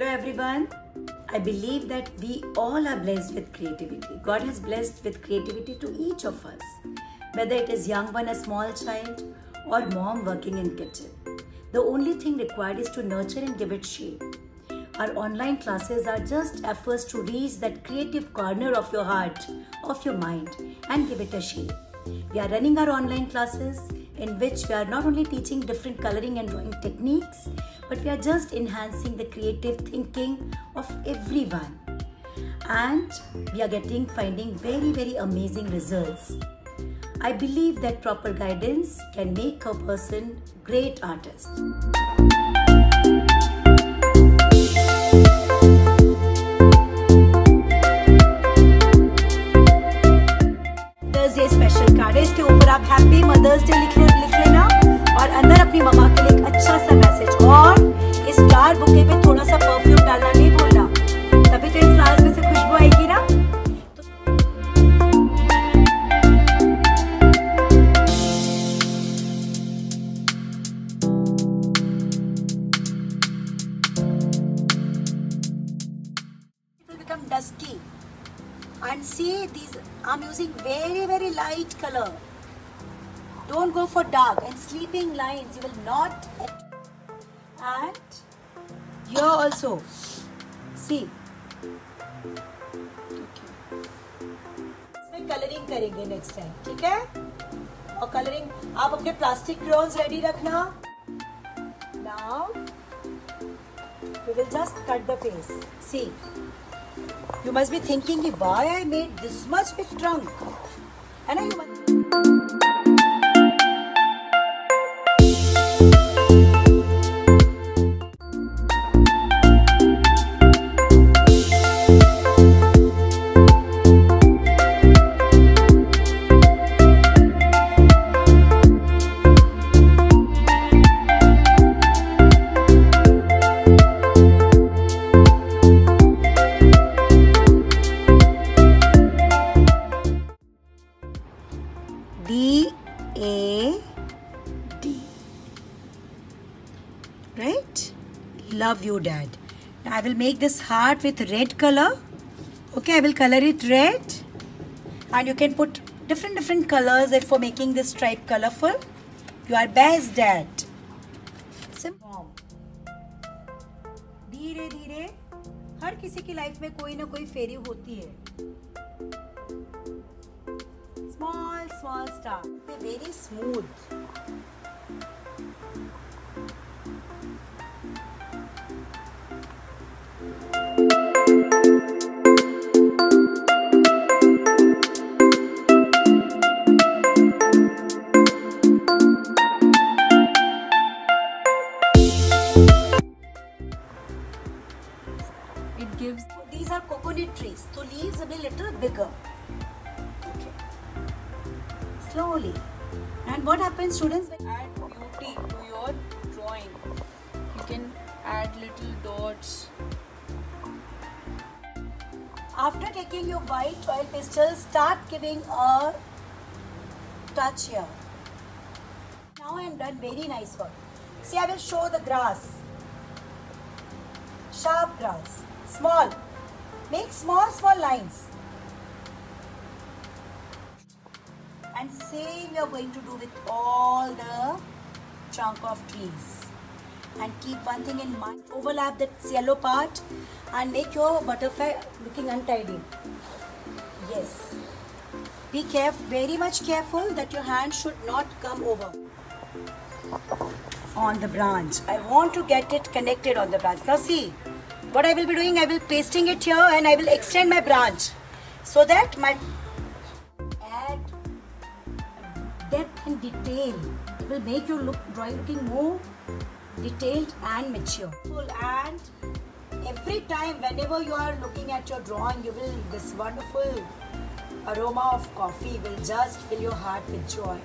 Hello everyone. I believe that we all are blessed with creativity. God has blessed with creativity to each of us. Whether it is young one, a small child, or mom working in kitchen. The only thing required is to nurture and give it shape. Our online classes are just efforts to reach that creative corner of your heart, of your mind, and give it a shape. We are running our online classes in which we are not only teaching different coloring and drawing techniques, but we are just enhancing the creative thinking of everyone. And we are getting finding very, very amazing results. I believe that proper guidance can make a person great artist. Mother's day special card है इसके ऊपर आप happy mother's day लिख लिख लेना और अंदर अपनी मम्मा के लिए एक अच्छा सा मैसेज और इस फ्लावर बुके पे थोड़ा सा परफ्यूम डालना नहीं भूलना। तभी तो इन फ्लावर्स में से खुशबू आएगी ना? become dusky and see, these i'm using very very light color don't go for dark and sleeping lines you will not and here also see इसमें कलरिंग करेंगे नेक्स्ट टाइम ठीक है और कलरिंग आप अपने प्लास्टिक क्रेयॉन्स रेडी रखना now we will just cut the face see you must be thinking why I made this much big trunk. And I Right? Love you, Dad. Now I will make this heart with red color. Okay, I will color it red. And you can put different different colors if for making this stripe colorful. You are best, Dad. Simple. धीरे धीरे हर किसी की life में कोई ना कोई fairy होती है small small star they're very trees. So leaves will be little bigger. Okay. Slowly. And what happens students add beauty to your drawing. You can add little dots. after taking your white oil pastel start giving a touch here. Now i am done. Very nice work. See i will show the grass. Sharp grass. Small make small small lines. And same you are going to do with all the trunk of trees. And keep one thing in mind. Overlap that yellow part and make your butterfly looking untidy. Yes. Be careful very much careful that your hand should not come over on the branch. I want to get it connected on the branch. Now see what i will be doing i will pasting it here and i will extend my branch so that my add depth and detail. It will make your look drawing looking more detailed and mature. And every time whenever you are looking at your drawing you will this wonderful aroma of coffee will just fill your heart with joy